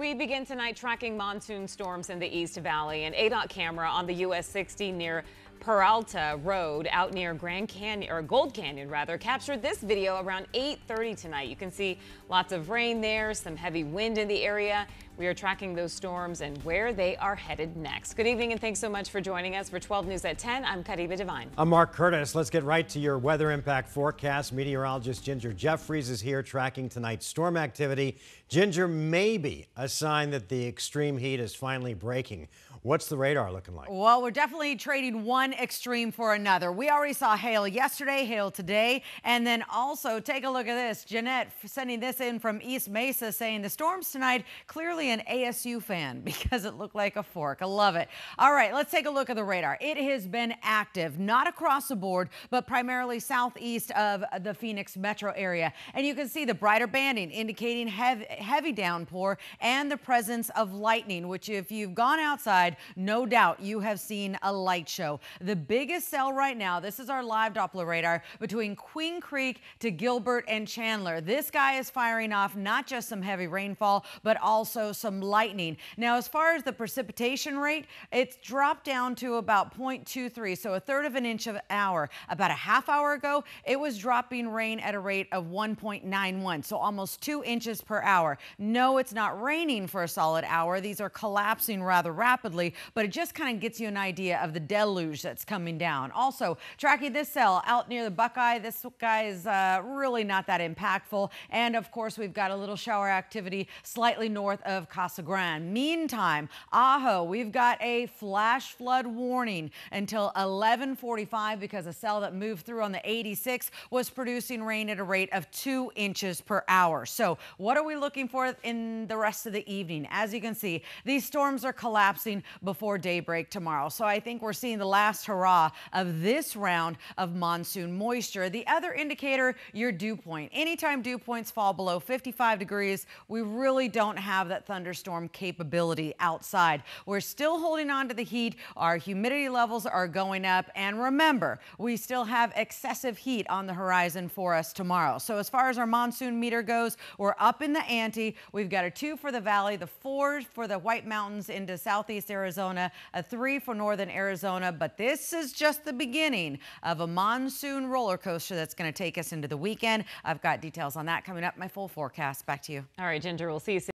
We begin tonight tracking monsoon storms in the East Valley. An ADOT camera on the US 60 near Peralta Road out near Grand Canyon or Gold Canyon rather captured this video around 8:30 tonight. You can see lots of rain there, some heavy wind in the area. We are tracking those storms and where they are headed next. Good evening and thanks so much for joining us for 12 News at 10. I'm Caribe Devine. I'm Mark Curtis. Let's get right to your weather impact forecast. Meteorologist Ginger Jeffries is here tracking tonight's storm activity. Ginger may be a sign that the extreme heat is finally breaking. What's the radar looking like? Well, we're definitely trading one extreme for another. We already saw hail yesterday, hail today, and then also take a look at this. Jeanette sending this in from East Mesa saying the storms tonight, clearly an ASU fan because it looked like a fork. I love it. All right, let's take a look at the radar. It has been active, not across the board, but primarily southeast of the Phoenix metro area. And you can see the brighter banding indicating heavy, heavy downpour and the presence of lightning, which if you've gone outside, no doubt you have seen a light show. The biggest cell right now, this is our live Doppler radar between Queen Creek to Gilbert and Chandler. This guy is firing off not just some heavy rainfall, but also some lightning. Now, as far as the precipitation rate, it's dropped down to about 0.23, so a third of an inch of an hour. About a half hour ago, it was dropping rain at a rate of 1.91, so almost two inches per hour. No, it's not raining for a solid hour. These are collapsing rather rapidly but it just kind of gets you an idea of the deluge that's coming down. Also, tracking this cell out near the Buckeye, this guy is uh, really not that impactful. And of course, we've got a little shower activity slightly north of Casa Grande. Meantime, Ajo, we've got a flash flood warning until 1145 because a cell that moved through on the 86 was producing rain at a rate of two inches per hour. So what are we looking for in the rest of the evening? As you can see, these storms are collapsing before daybreak tomorrow. So I think we're seeing the last hurrah of this round of monsoon moisture. The other indicator, your dew point. Anytime dew points fall below 55 degrees, we really don't have that thunderstorm capability outside. We're still holding on to the heat. Our humidity levels are going up. And remember, we still have excessive heat on the horizon for us tomorrow. So as far as our monsoon meter goes, we're up in the ante. We've got a two for the valley, the four for the White Mountains into southeast Arizona Arizona, a three for northern Arizona. But this is just the beginning of a monsoon roller coaster that's going to take us into the weekend. I've got details on that coming up. My full forecast. Back to you. All right, Ginger, we'll see you soon.